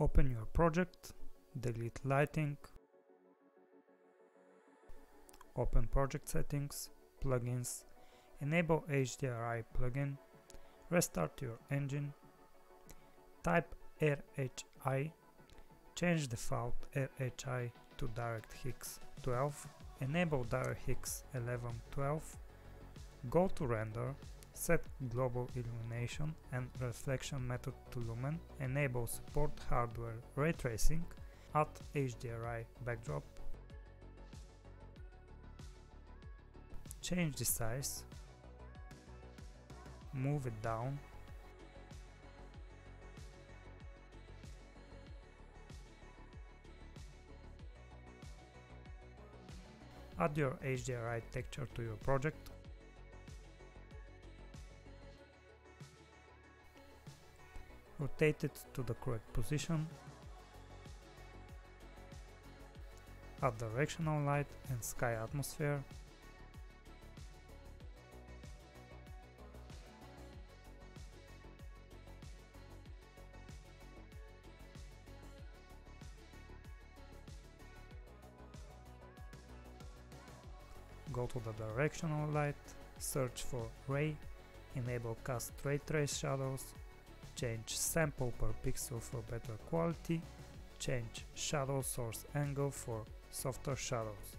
Open your project, delete lighting, open project settings, plugins, enable HDRI plugin, restart your engine, type RHI, change default RHI to DirectX 12, enable DirectX 11 12, go to render, set global illumination and reflection method to lumen, enable support hardware ray tracing, add HDRI backdrop, change the size, move it down, add your HDRI texture to your project, rotate it to the correct position, add directional light and sky atmosphere, go to the directional light, search for ray, enable cast ray trace shadows, change sample per pixel for better quality, change shadow source angle for softer shadows.